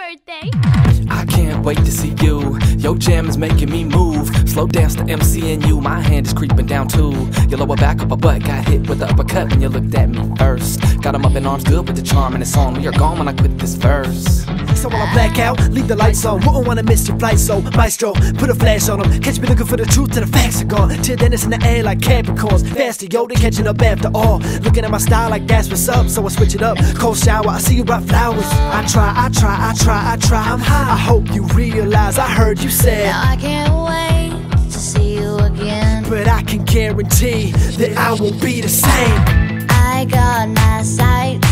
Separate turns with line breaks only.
birthday.
I can't wait to see you. Your jam is making me move. Slow dance to MC and you. My hand is creeping down too. Your lower back up a butt got hit with the uppercut when you looked at me first. Got him up in arms good with the charm and the song. We are gone when I quit this verse.
So while I black out, leave the lights on. Wouldn't wanna miss your flight, so maestro, put a flash on them. Catch me looking for the truth till the facts are gone. Till then it's in the air like Capricorns. Faster, yo, they catching up after all. Looking at my style like that's what's up, so I switch it up. Cold shower, I see you brought flowers. I try, I try, I try, I try. I'm high. I hope you realize I heard you say.
Now I can't wait to see you again.
But I can guarantee that I won't be the same.
I got my sight